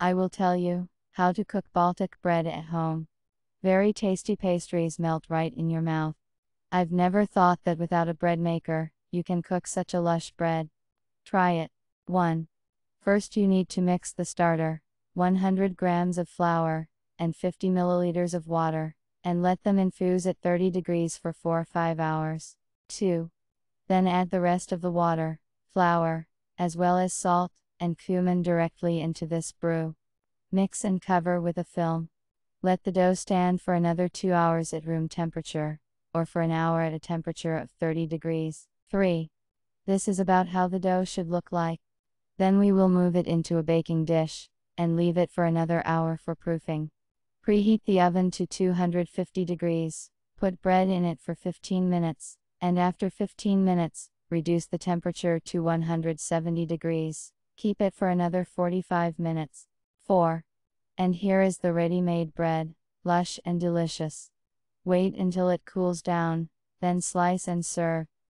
I will tell you how to cook Baltic bread at home. Very tasty pastries melt right in your mouth. I've never thought that without a bread maker, you can cook such a lush bread. Try it. 1. First, you need to mix the starter 100 grams of flour and 50 milliliters of water, and let them infuse at 30 degrees for 4 or 5 hours. 2. Then add the rest of the water, flour, as well as salt and cumin directly into this brew. Mix and cover with a film. Let the dough stand for another 2 hours at room temperature, or for an hour at a temperature of 30 degrees. 3. This is about how the dough should look like. Then we will move it into a baking dish, and leave it for another hour for proofing. Preheat the oven to 250 degrees, put bread in it for 15 minutes, and after 15 minutes, reduce the temperature to 170 degrees. Keep it for another 45 minutes. 4. And here is the ready made bread, lush and delicious. Wait until it cools down, then slice and serve.